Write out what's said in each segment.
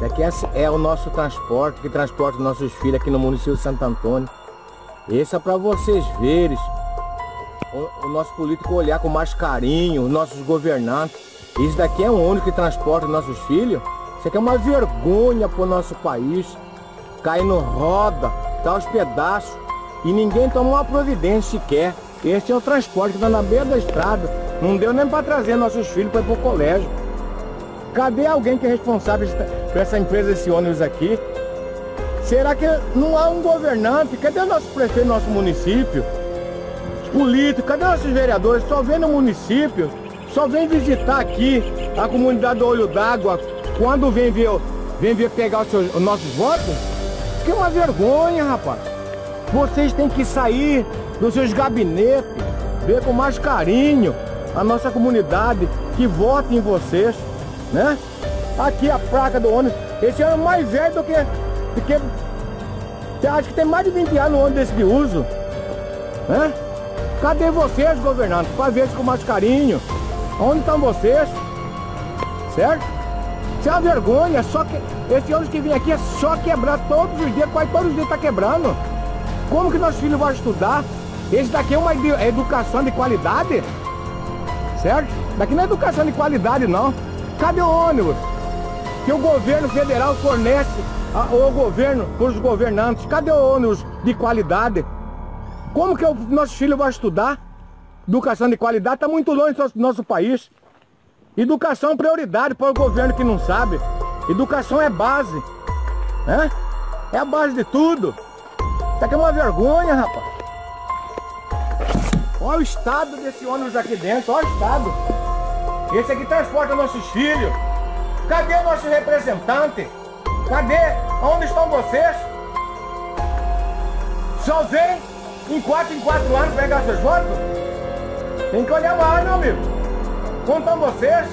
Daqui é, é o nosso transporte, que transporta nossos filhos aqui no município de Santo Antônio. Esse é para vocês verem o, o, nosso político olhar com mais carinho, os nossos governantes. Isso daqui é o único que transporta nossos filhos. Isso aqui é uma vergonha para o nosso país. Caindo roda, tá aos pedaços. E ninguém toma uma providência sequer. Esse é o transporte que está na beira da estrada. Não deu nem para trazer nossos filhos para ir para o colégio. Cadê alguém que é responsável por essa empresa, esse ônibus aqui? Será que não há um governante? Cadê o nosso prefeito, nosso município? Os políticos, cadê nossos vereadores? Só vem no município, só vem visitar aqui a comunidade do Olho d'Água quando vem ver, vem ver pegar os, seus, os nossos votos? Que é uma vergonha, rapaz. Vocês têm que sair dos seus gabinetes, ver com mais carinho a nossa comunidade que vota em vocês né? Aqui a placa do ônibus. Esse é mais velho do que... Do que você acha que tem mais de 20 anos no ônibus desse de uso? Né? Cadê vocês, governantes? Para ver com mais carinho. Onde estão vocês? Certo? Isso é uma vergonha. Só que esse ônibus que vem aqui é só quebrar todos os dias. Quase todos os dias está quebrando. Como que nossos filhos vão estudar? Esse daqui é uma educação de qualidade? Certo? Daqui não é educação de qualidade, não. Cadê o ônibus? Que o governo federal fornece ao governo, para os governantes. Cadê o ônibus de qualidade? Como que o nosso filho vai estudar? Educação de qualidade está muito longe do nosso país. Educação é prioridade para o governo que não sabe. Educação é base. Né? É a base de tudo. Isso aqui é uma vergonha, rapaz. Olha o estado desse ônibus aqui dentro, olha o estado. Esse aqui transporta nossos filhos. Cadê o nosso representante? Cadê? Onde estão vocês? Só vem em quatro em quatro anos pegar seus votos? Tem que olhar mais, meu amigo. Estão vocês?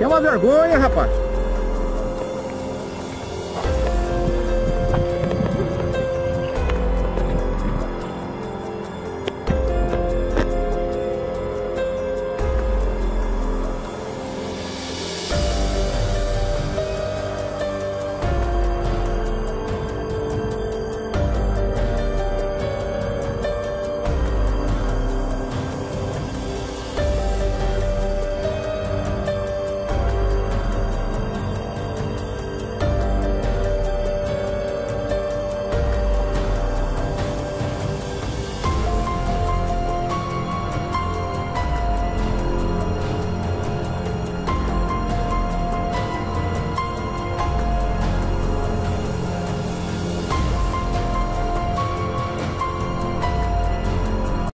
É uma vergonha, rapaz.